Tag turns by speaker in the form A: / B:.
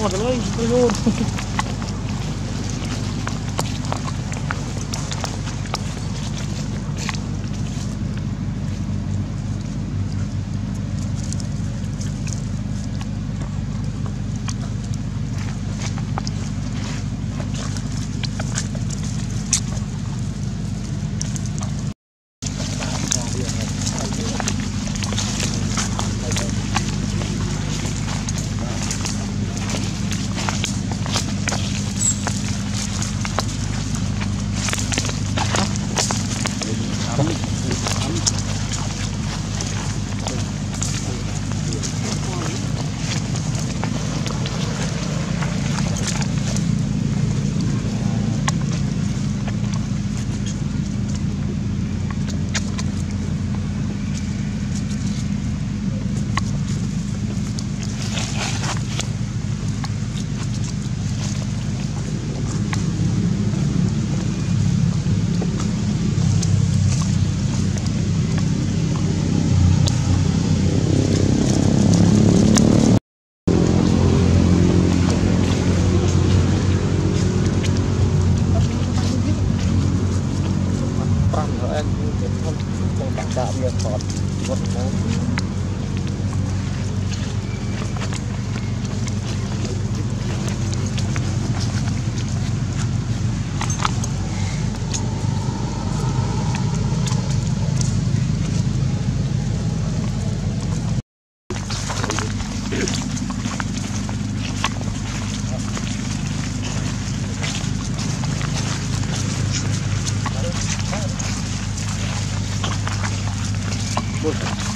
A: Vamos, Adelaide, เจ็บท้องต่างๆเรื่อถอดรถนะ
B: করতাম